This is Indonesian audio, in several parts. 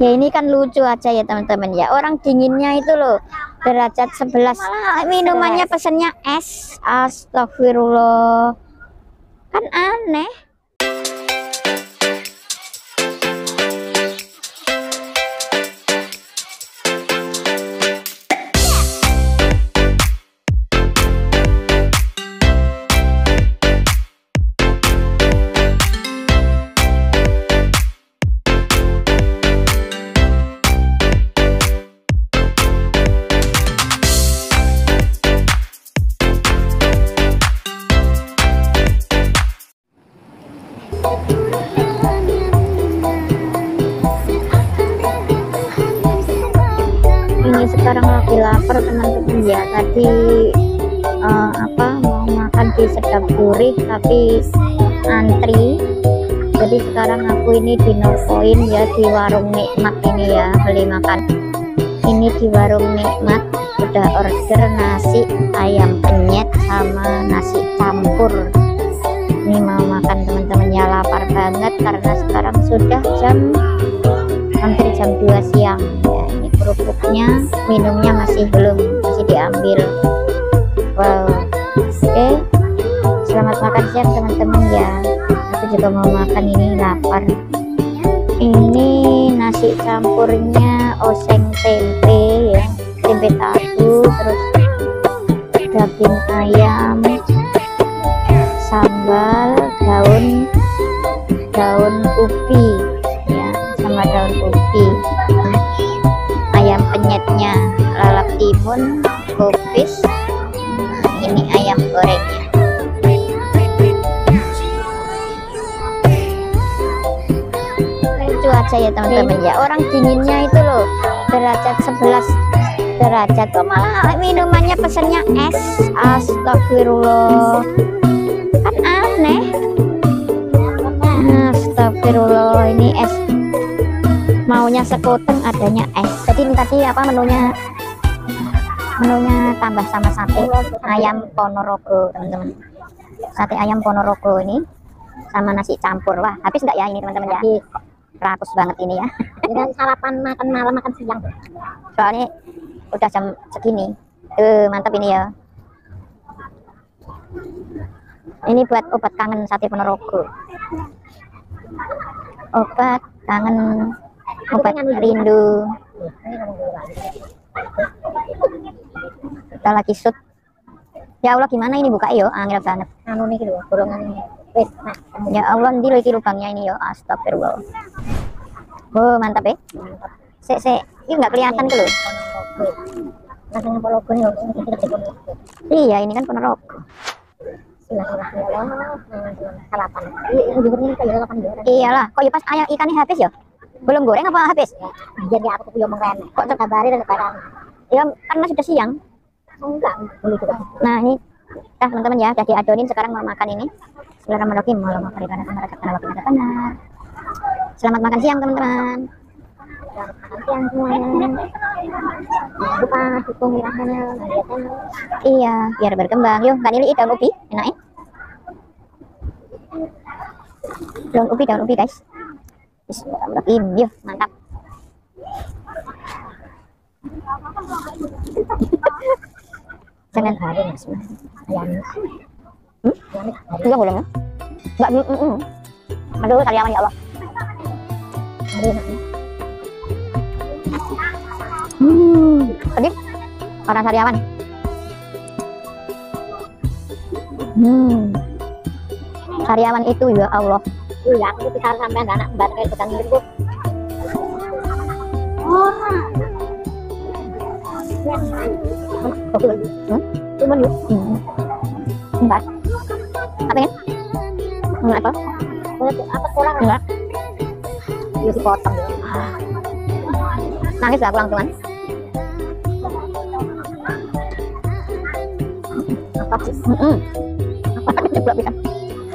Ya ini kan lucu aja ya teman-teman ya. Orang dinginnya itu loh derajat 11. Malah minumannya pesennya es. Astagfirullah. Kan aneh. Lapar teman-teman. Ya tadi eh, apa mau makan di sedap gurih tapi antri. Jadi sekarang aku ini di no point ya di warung nikmat ini ya beli makan. Ini di warung nikmat udah order nasi ayam penyet sama nasi campur. Ini mau makan teman-teman. Ya lapar banget karena sekarang sudah jam hampir jam 2 siang ya kerupuknya minumnya masih belum masih diambil. Wow. Oke. Selamat makan siang teman-teman ya. Aku juga mau makan ini lapar. Ini nasi campurnya oseng tempe ya. Tempe tahu terus daging ayam sambal daun daun ubi ya sama daun ubi penyetnya lalap timun kubis ini ayam gorengnya. Lucu aja ya teman-teman ya. Orang dinginnya itu loh derajat 11 derajat kok malah minumannya pesennya es. Astagfirullah. Kan aneh. Astagfirullah ini es maunya sekuteng adanya es. Jadi ini tadi apa menunya? Menunya tambah sama sate ayam ponorogo teman-teman. Sate ayam ponorogo ini sama nasi campur. Wah habis nggak ya ini teman-teman ya? Rakus banget ini ya. Dan sarapan makan malam makan siang. Soalnya udah jam segini. Eh mantap ini ya. Ini buat obat kangen sate ponorogo. Obat kangen obat rindu kita lagi shoot ya Allah gimana ini buka yo angel banget anu nih gitu golongan ini nah ya Allah nanti lagi lubangnya ini yo astagfirullah oh mantap ya se se ini nggak kelihatan kita cekon iya ini kan ponorogo iya dia iyalah kok ya pas ayam ikannya habis ya belum goreng apa habis? Jadi aku tuh yang mengren kok terkabari dan barang ya karena sudah siang. Enggak. Nah ini. Nah teman-teman ya udah diadonin sekarang mau makan ini. Bismillahirrahmanirrahim. Mau makan waktu kita benar Selamat makan siang teman-teman. Makan siang semuanya. Lupa dukung Iya biar berkembang. Yuk kan ini daun ubi. Enak ya daun ubi daun ubi guys Bismillahirrahmanirrahim mantap jangan hari mas ayam Hmm? Mm, mm, mm. Aduh, karyawan ya Allah. Hmm, orang karyawan. Hmm, karyawan itu ya Allah. Iya aku tuh sampai anak mbak kayak tukang itu Hmm? cuman yuk Hmm. Enggak. Apa ya? Hmm, apa? apa kurang Enggak. ya dipotong ya Nangis gak pulang tuan? apa sih Hmm. Apa? Coba bisa.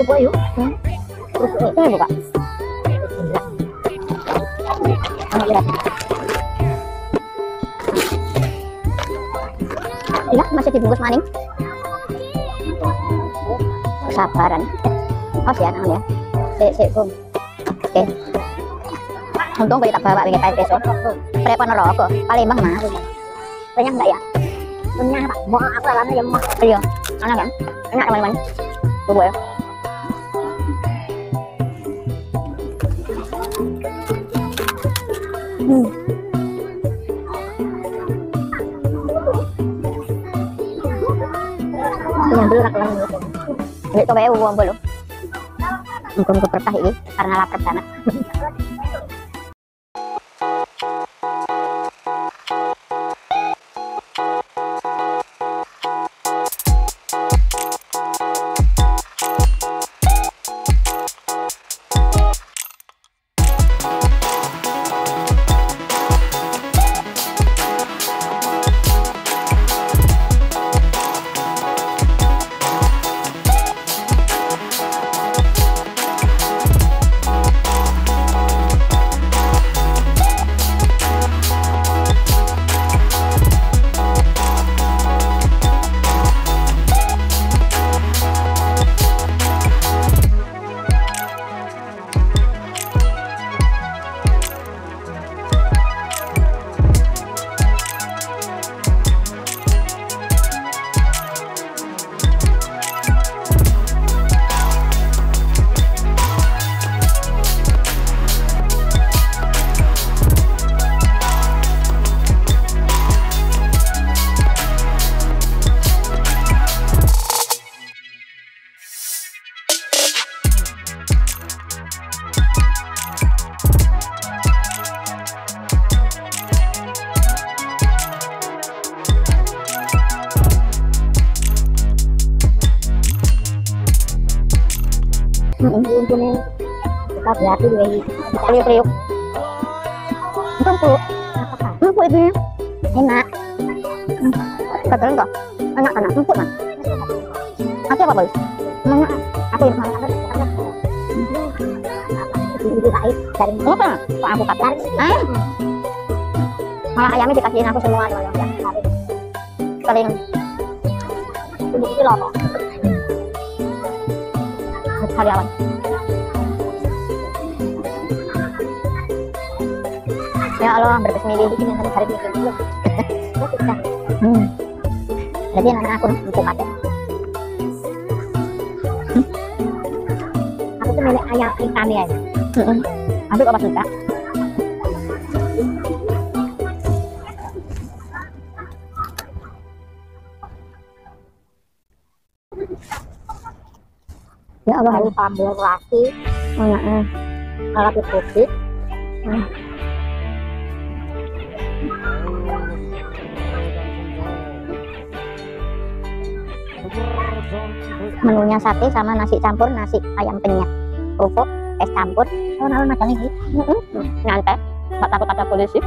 Coba yuk. Terus ini buka. Iya masih dibungkus kesabaran. Oh ya ya kum oke. Untung gue tak bawa pakai besok. Prepon rokok Palembang mah Banyak enggak ya? Banyak Pak. Mau apa lama ya mau. iya. Enak kan enak teman-teman ya Yang dulu nak lama. Ini coba ya uang belum. Mungkin gue pertah ini karena lapar banget. Untungnya kita berarti dari Kriuk-kriuk. Itu empuk. Empuk itu. Enak. Betul kok. Enak enak empuk mah. Aku apa boleh? Mana? Aku yang lebih baik dari Apa? Kok aku? Ah. Malah ayamnya dikasihin aku semua. Paling itu loh. Ya Allah, berbesmili Bikin yang tadi hari bikin dulu. Oh, kita. Hmm. Jadi anak aku empuk aja. Aku tuh milik ayam ikan ya. Heeh. Aku kok suka. Ya Allah, Lalu sambal laki, anaknya. kalau putih. Menunya sate sama nasi campur, nasi ayam penyet, kerupuk, es campur. Oh, nalar macam ini. Nyantai, nggak takut ada polisi.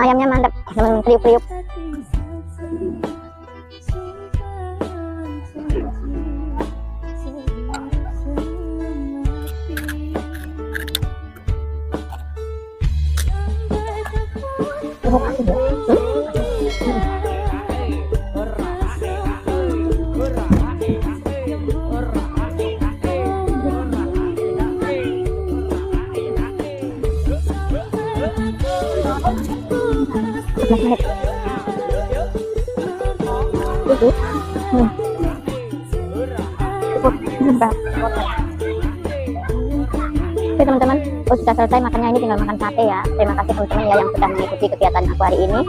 Ayamnya mantap, teman kriuk-kriuk. Hmm. Oke teman-teman, oh, sudah selesai makannya ini tinggal makan sate ya. Terima kasih teman-teman ya yang sudah mengikuti kegiatan aku hari ini.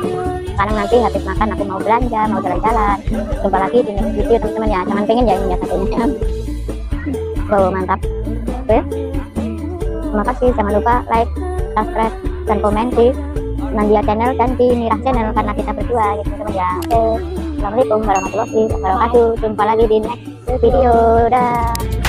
Sekarang nanti habis makan aku mau belanja, mau jalan-jalan. Jumpa lagi di next video teman-teman ya. Jangan pengen ya ini ya satenya. wow mantap oke terima kasih jangan lupa like subscribe dan komen di Nandia channel dan di Mirah channel karena kita berdua gitu. Teman ya oke. Assalamualaikum warahmatullahi wabarakatuh. Jumpa lagi di next video. Dah